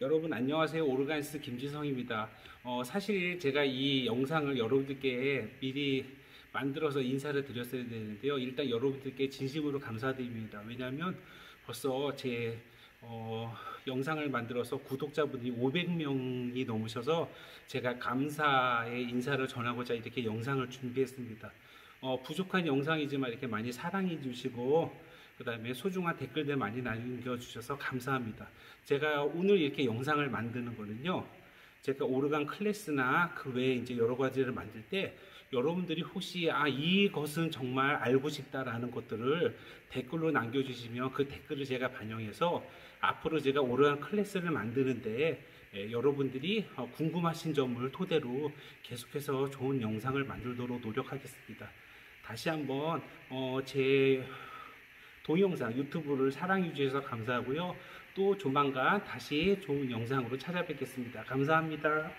여러분 안녕하세요. 오르간스 김지성입니다. 어, 사실 제가 이 영상을 여러분들께 미리 만들어서 인사를 드렸어야 되는데요. 일단 여러분들께 진심으로 감사드립니다. 왜냐하면 벌써 제 어, 영상을 만들어서 구독자분이 500명이 넘으셔서 제가 감사의 인사를 전하고자 이렇게 영상을 준비했습니다. 어, 부족한 영상이지만 이렇게 많이 사랑해 주시고 그 다음에 소중한 댓글들 많이 남겨주셔서 감사합니다. 제가 오늘 이렇게 영상을 만드는 거는요. 제가 오르간 클래스나 그 외에 이제 여러 가지를 만들 때 여러분들이 혹시 아 이것은 정말 알고 싶다라는 것들을 댓글로 남겨주시면 그 댓글을 제가 반영해서 앞으로 제가 오르간 클래스를 만드는데 예, 여러분들이 어, 궁금하신 점을 토대로 계속해서 좋은 영상을 만들도록 노력하겠습니다. 다시 한번 어, 제 동영상 유튜브를 사랑해 주셔서 감사하고요. 또 조만간 다시 좋은 영상으로 찾아뵙겠습니다. 감사합니다.